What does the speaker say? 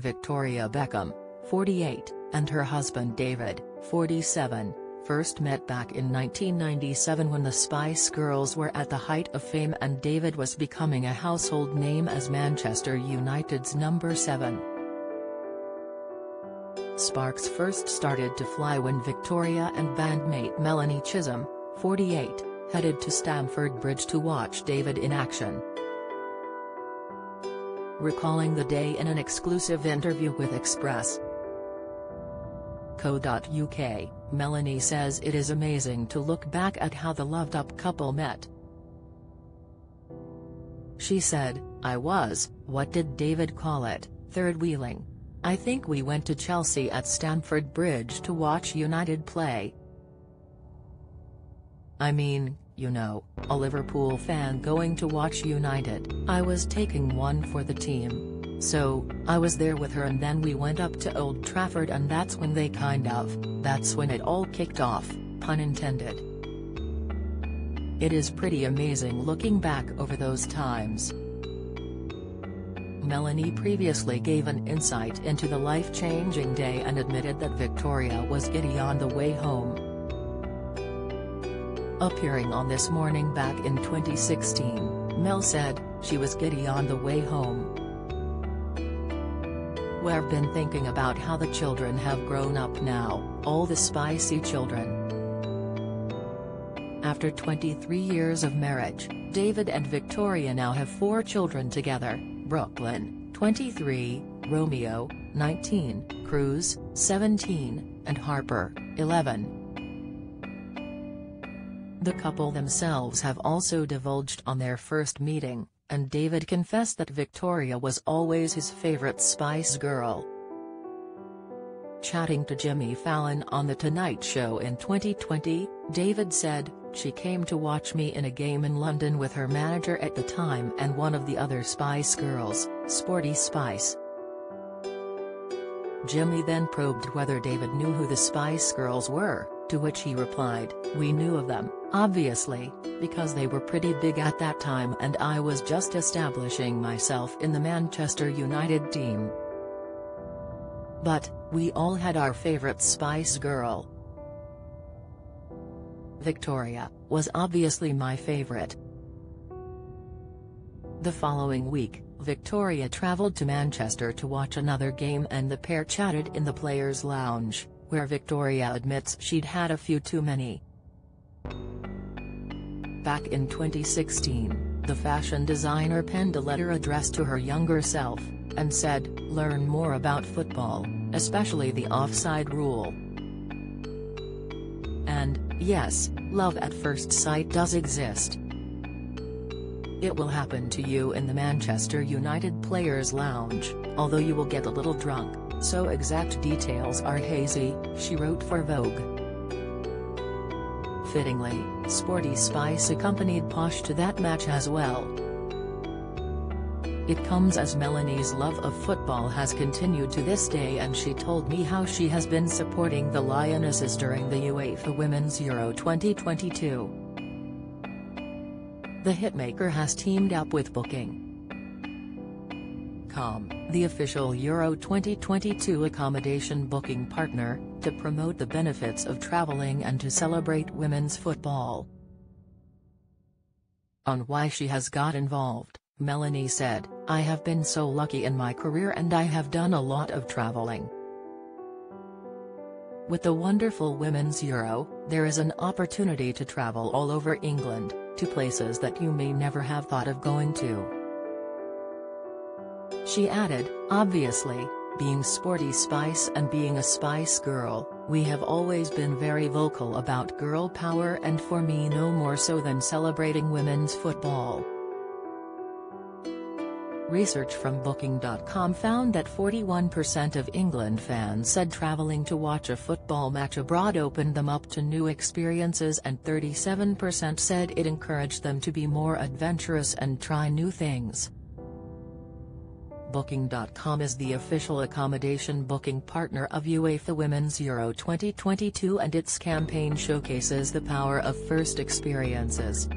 Victoria Beckham, 48, and her husband David, 47, first met back in 1997 when the Spice Girls were at the height of fame and David was becoming a household name as Manchester United's number 7. Sparks first started to fly when Victoria and bandmate Melanie Chisholm, 48, headed to Stamford Bridge to watch David in action. Recalling the day in an exclusive interview with Express. Co.uk, Melanie says it is amazing to look back at how the loved-up couple met. She said, I was, what did David call it, third-wheeling. I think we went to Chelsea at Stamford Bridge to watch United play. I mean, you know, a Liverpool fan going to watch United, I was taking one for the team. So, I was there with her and then we went up to Old Trafford and that's when they kind of, that's when it all kicked off, pun intended. It is pretty amazing looking back over those times. Melanie previously gave an insight into the life-changing day and admitted that Victoria was giddy on the way home. Appearing on This Morning back in 2016, Mel said, she was giddy on the way home. We've been thinking about how the children have grown up now, all the spicy children. After 23 years of marriage, David and Victoria now have four children together, Brooklyn, 23, Romeo, 19, Cruz, 17, and Harper, 11. The couple themselves have also divulged on their first meeting, and David confessed that Victoria was always his favorite Spice Girl. Chatting to Jimmy Fallon on The Tonight Show in 2020, David said, she came to watch me in a game in London with her manager at the time and one of the other Spice Girls, Sporty Spice. Jimmy then probed whether David knew who the Spice Girls were, to which he replied, we knew of them, obviously, because they were pretty big at that time and I was just establishing myself in the Manchester United team. But, we all had our favorite Spice Girl. Victoria, was obviously my favorite. The following week, Victoria travelled to Manchester to watch another game and the pair chatted in the players' lounge, where Victoria admits she'd had a few too many. Back in 2016, the fashion designer penned a letter addressed to her younger self, and said, learn more about football, especially the offside rule. And, yes, love at first sight does exist. It will happen to you in the Manchester United Players' Lounge, although you will get a little drunk, so exact details are hazy, she wrote for Vogue. Fittingly, Sporty Spice accompanied Posh to that match as well. It comes as Melanie's love of football has continued to this day and she told me how she has been supporting the Lionesses during the UEFA Women's Euro 2022. The hitmaker has teamed up with Booking.com, the official Euro 2022 accommodation booking partner, to promote the benefits of traveling and to celebrate women's football. On why she has got involved. Melanie said, I have been so lucky in my career and I have done a lot of traveling. With the wonderful Women's Euro, there is an opportunity to travel all over England, to places that you may never have thought of going to. She added, obviously, being sporty spice and being a spice girl, we have always been very vocal about girl power and for me no more so than celebrating women's football. Research from Booking.com found that 41% of England fans said travelling to watch a football match abroad opened them up to new experiences and 37% said it encouraged them to be more adventurous and try new things. Booking.com is the official accommodation booking partner of UEFA Women's Euro 2022 and its campaign showcases the power of first experiences.